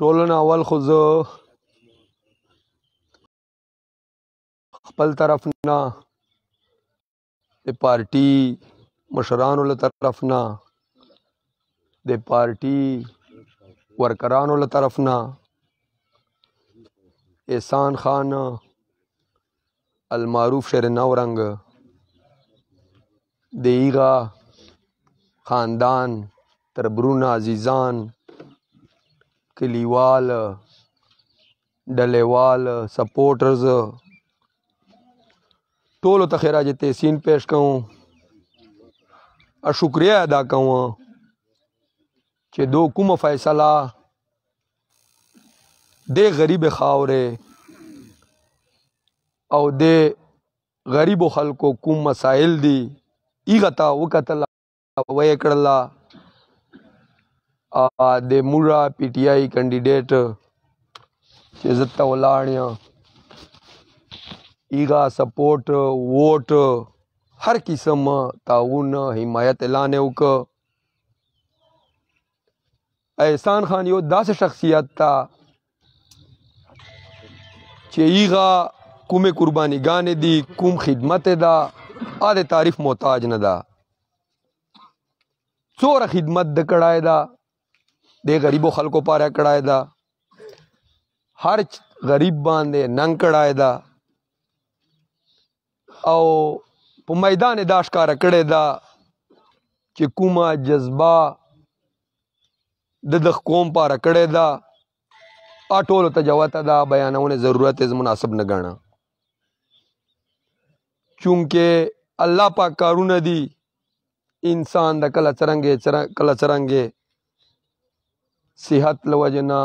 ټولنه اول خو زه خپل طرف نه د پارټي مشرانو له طرف نه د پارټي ورکرانو له طرف نه احسان خان المعروف شرناورنګ د ایغا خاندان تربرونه عزیزان کلیوال ډلېوال سپورټرز ټول ته خراج تحسین پیش کوم او شکریا ادا کوم چې دو کوم فیصله د غریب خاورې او د غریب خلکو کوم مسائل دي ایغه تا وکتل وای کړل د مورا پی ټی آی کینډیډیټ چې زته ولاړیا ایغا سپورټ ووټ هر قسم تعاون حمایت اعلان وک احسان خان یو داسې شخصیت تا چې ایغا کومه قرباني ګانې دي کوم خدمت ده ا د تعریف محتاج نه ده څوره خدمت د کړای ده د غریبو خلکو پاره کړای ده هر غریب باندې ننګ کړای ده او په میدان داش کار کړی دا چې کومه جذبه د دغ قوم پاره کړی دا اټولو ته جواته دا بیانونه ضرورت از مناسب نه ګڼه چونکه الله پاک کارونه دي انسان د کله څرنګه کله څرنګه صحت لوجنا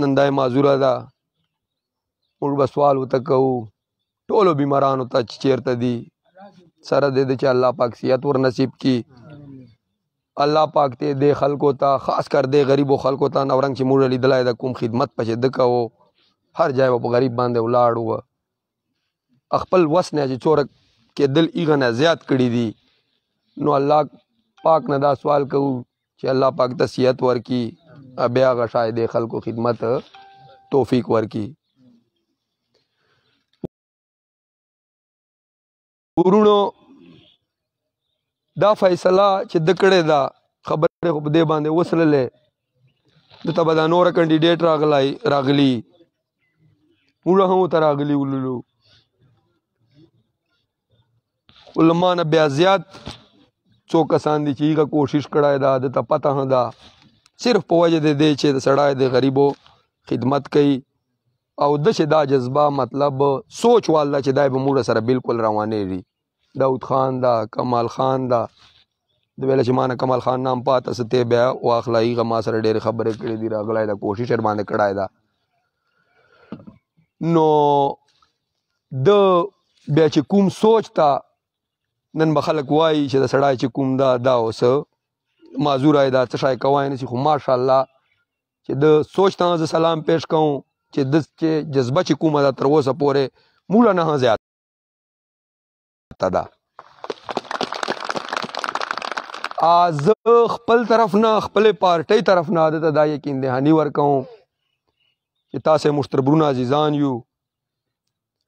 نندای معذوره ده موږ بسوال وتکو ټولو بیمارانو ته چې چیرته دي سره دې چې الله پاک صحت ور نصیب کی الله پاک ته دې خلکو ته خاص کر دې غریبو خلکو ته نورنګ چې موږ لیدلای د کوم خدمت پچې د کوو هر ځای په غریب باندې ولاړو خپل وس نه چې چور کې دل ایغه نه زیات کړی دي نو الله پاک نه دا سوال کوو چې الله پاک ته صحت ورکی بیا غشای دې خلکو خدمت توفیق ورکی ورونو دا فیصله چې د کړې دا خبره خو دې باندې وسللې د تبا دا نور کاندیدټ راغلی راغلی موږ هم تر راغلی ولولو علما نه بیا زیات څو کسان دي چې هغه کوشش کړای دا د تپته هم دا صرف په وجه دې چې د سړای د غریبو خدمت کوي او د چې دا جذبه مطلب سوچ والله چې دای به موږ سره بالکل روانې دي داود خان دا کمال خان دا د ویل چې مان کمال خان نام پاته سته بیا واخلای غ ما سره ډېر خبرې کړې دي راغلای دا کوشش ور باندې کړای دا نو د بیا چې کوم سوچ تا نن به خلک وایي چې د سړای چې کوم دا دا اوس معذور اې دا څه شای کوای نه سي خو ماشاءالله چې د سوچ تنه ز سلام پیش کوم چې د چې جذبه چې کومه دا تر اوسه پورې مولا نه زیات تدا از خپل طرف نه خپل پارټي طرف نه عادت دا یقین دهانی ورکوم چې تاسو مشتربرونه عزیزان یو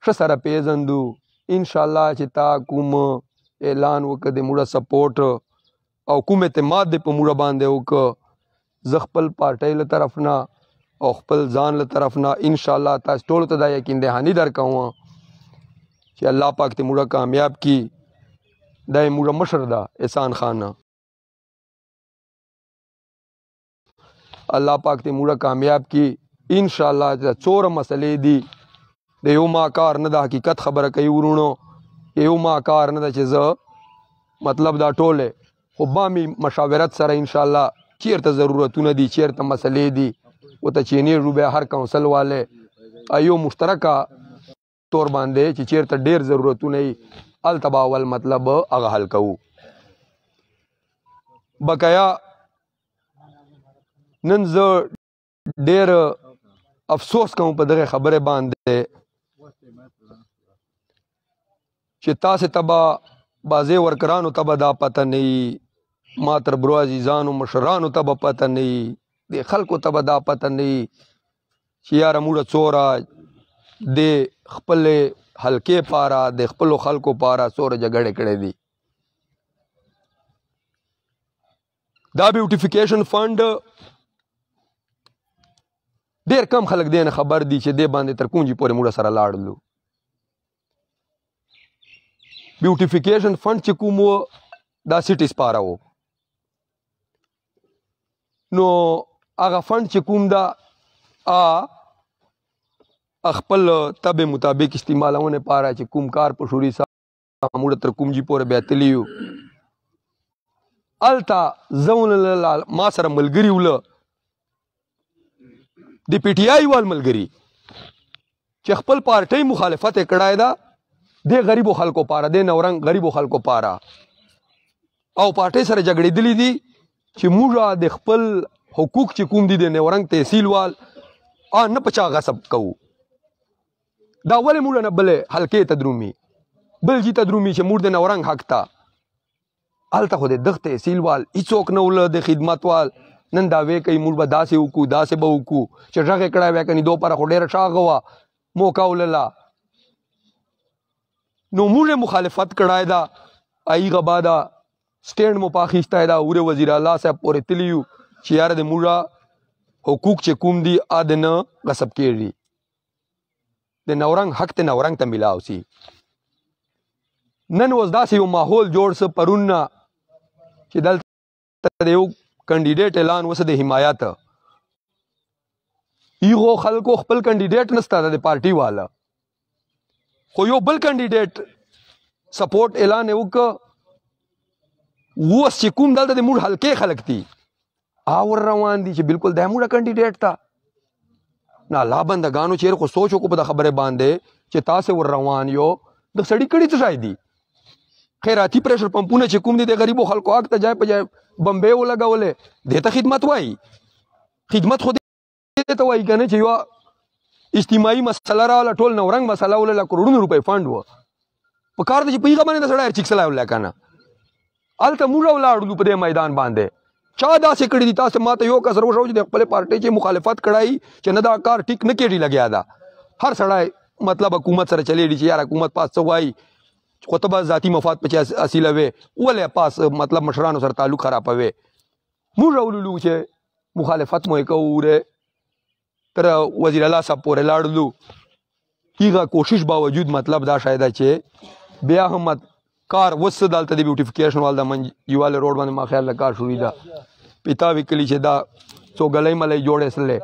ښه سره پیژندو ان شاء الله چې تا کوم اعلان وکړ د موږ سپورټ او کوم اعتماد دې په موږ باندې وکړ زه خپل پارټۍ له طرف نه او خپل ځان له طرف نه ان شاء الله تاسو ټول ته دا یقین دهانی درکوم چې الله پاک دې موږ کامیاب کړي دا موږ مشر ده احسان خان الله پاک ته موږ کامیاب کی ان شاء الله چې څور مسلې دي د یو ما کار نه د حقیقت خبره کوي ورونو یو ما کار نه چې زه مطلب دا ټوله خو به می مشاورت سره ان شاء الله چیرته ضرورتونه دي چیرته مسلې دي او ته چینې روبه هر کونسل والے ایو مشترکه تور باندې چې چیرته ډیر ضرورتونه یې التباول مطلب هغه حل کوو بقایا نن زه ډیر افسوس کوم په دغه خبره باندې چې تاسو ته به بازه ورکرانو ته به دا پته نه وي ما تر برو عزیزانو مشرانو ته به پته نه وي د خلکو ته به دا پته نه وي چې یاره موږ څوره د خپل حلقې پاره د خپل خلکو پاره څوره جګړه کړې دي دا بیوټیفیکیشن فند ډیر کم خلک دین خبر دي چې د باندې تر کونجي پورې موږ سره لاړلو بیوټیفیکیشن فند چې کوم دا سټي سپاره وو نو هغه فند چې کوم دا ا خپل تبه مطابق استعمالونه پاره چې کوم کار په شوري سره موږ تر کوم جی پورې بیتلیو التا زون ما سره ملګری ول د پی ټی آی وال ملګری چې خپل پارټي مخالفت کړای دا د غریبو خلکو پاره د نورنګ غریبو خلکو پاره او پارټي سره جګړې دلی دي چې موږ د خپل حقوق چې کوم دي د نورنګ تحصیل وال ا نه پچا غصب کوو دا ولې موږ نه بل حلقې تدرومي بل جی تدرومي چې موږ د نورنګ حق ته الته خو د دغه تحصیل وال هیڅوک نه ول د خدمت وال نن دا وې کوي موږ به داسې وکړو داسې به وکړو چې ژغه کړه وې کني دوه پر خو ډېر شاغه وا موقع ولله نو موږ مخالفت کړای دا ای غبا دا سټیند مو پاخیسته دا اور وزیر الله صاحب پورې تلیو چې یار د موږ حقوق چې کوم دي ا د نه غصب کېږي د نورنګ حق ته نورنګ ته ملاو سي نن وز داسې یو ماحول جوړ س پرون نه چې دلته یو کاندیدټ اعلان وسه د حمایت یو خلکو خپل کاندیدټ نستا د پارټي والا خو یو بل کاندیدټ سپورټ اعلان وک وس چې کوم دلته د موږ حلقې خلک دي اور روان دي چې بالکل د موږ کاندیدټ تا نه لا بندگانو چیر خو سوچ کو په خبره باندې چې تاسو ور روان یو د سړی کړي څه شای دي خیراتی پریشر پمپونه چې کوم دي د غریبو خلکو حق ته ځای په ځای بمبه ولګولې دته خدمت وای خدمت خو ته وایي کنه چې یو اجتماعي مسله راواله ټول نو رنګ مسله ولله کروڑونو روپۍ فند و په کار دې پیغه باندې د سړی چیک سلام لکنه الته موږ ولاړو په دې میدان باندې چا دا سکړی دي تاسو ماته یو کس روښو چې خپل پارټي چې مخالفت کړای چې نه دا کار ټیک نه کېږي لګیا دا هر سړی مطلب حکومت سره چلے دي چې یار حکومت پاس څه وایي خطبه ذاتی مفاد په اصله وي ولې پاس مطلب مشرانو سره تعلق خرابوي موږ راولولو چې مخالفت مو کوو تر وزیر الله صاحب پورې لاړلو هغه کوشش باوجود مطلب دا شاید چې بیا هم کار وس دالته د بیوټیفیکیشن وال د من یوال روډ باندې ما خیال لکار شوې ده پتا وکلی چې دا څو غلې ملې جوړې سره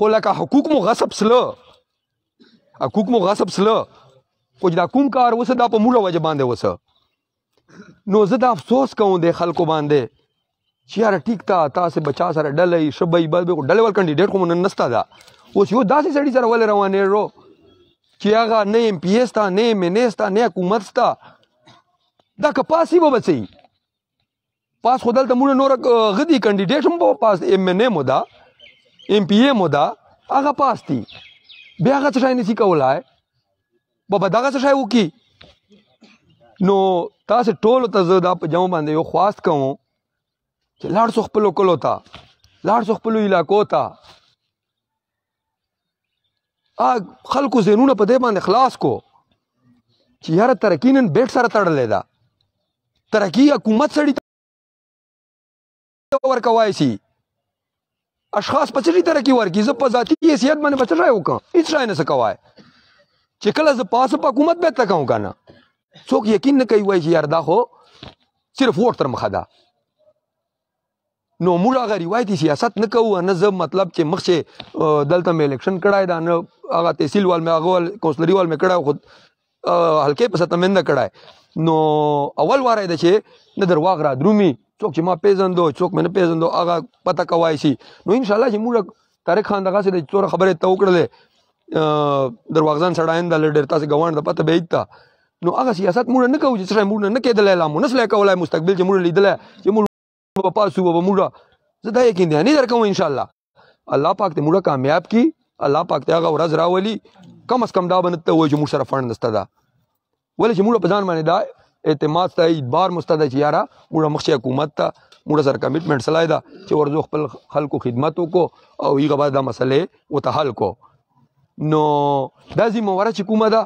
خو لکه حقوق مو غصب سلو حقوق مو غصب سلو خو دا کوم کار وسه دا په مولا وجه باندې وسه نو زه دا افسوس کوم د خلکو باندې چې یاره ټیک تا تاسو بچا سره ډلې شبې بل به ډلې ول کاندیډیټ خو مونږ نستا دا اوس یو داسې سړی سره ول روانې رو چې هغه نه ایم پی ایس تا نه ایم ان ایس تا نه حکومت تا دا کپاسی به بچي پاس خدل ته مونږ نور غدي کاندیدټ هم پاس ایم ان ایم دا ایم پی ایم دا هغه پاس دي بیا هغه څه نه سی کولای بابا دغه څه شای وکی نو تاسو ټول ته زه دا په جمع باندې یو خواست کوم چې لاړ سو خپل کولو ته لاړ سو خپل علاقو ته خلکو زینونه په دې باندې خلاص کو چې یاره ترقی نن بیټ سره تړلې ده ترقی حکومت سړی ورکوای شي اشخاص په څه ترقی ورکی زه په ذاتی حیثیت باندې بچ راي وکم هیڅ راي نه سکوای چې کله زه پاسه په حکومت به تکاو کنه څوک یقین نه کوي وای چې یار دا خو صرف ووټ تر مخه ده نو موږ هغه روایتي سیاست نه کوو نه زه مطلب چې مخ چې دلته مې الیکشن کړای دا نه هغه تحصیل وال مې هغه کونسلري وال مې کړای خو هلکې په ستمند کړای نو اول واره ده چې نه درواغ را درومي څوک چې ما پیژندو څوک مې نه پیژندو هغه پته کوای شي نو ان شاء الله چې موږ طارق خان دغه سره څوره خبره ته وکړلې درواغزان سړاین د لډر تاسو ګوان د پته به ایته نو هغه سیاست موږ نه کوو چې څه موږ نه کېدلای لا مونږ نه کولای مستقبل چې موږ لیدلای چې په پاسو به موږ زه دا یقین دی نه درکوم ان شاء الله الله پاک دې موږ کامیاب کی الله پاک دې هغه ورځ راولي کم اس کم دا باندې ته وای چې موږ سره فند نسته دا ولې چې موږ په ځان باندې دا اعتماد ته بار مستد چې یاره موږ مخشي حکومت ته موږ سره کمټمنټ سلای دا چې ورزو خپل خلکو خدمت وکړو او یې غوا دا مسلې وتحل کو نو دا زموږ ورچ کومه ده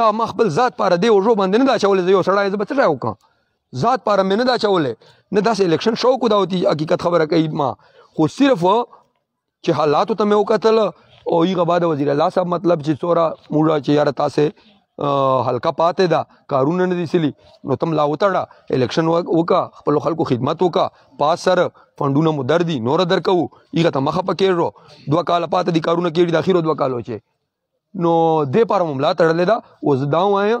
دا ما خپل ذات پاره دی او جو باندې نه دا چولې یو سړی زه به څه راو کوم ذات پاره مې نه دا چولې نه داسې الیکشن شو کو دا وتی حقیقت خبره کوي ما خو صرف چې حالاتو ته مې وکتل او یې غبا د وزیر الله صاحب مطلب چې څورا موړه چې یار تاسو حلقه پاتې ده کارونه نه دي سلی نو تم لا وتړه الیکشن وکا خپل خلکو خدمت وکا پاس سر فندونه مو در دي نور در کو یغه ته مخه پکې ورو دوه کال پاتې دي کارونه کېږي د اخیرو دوه کالو چې نو دې پاره مملا تړلې ده اوس دا وایم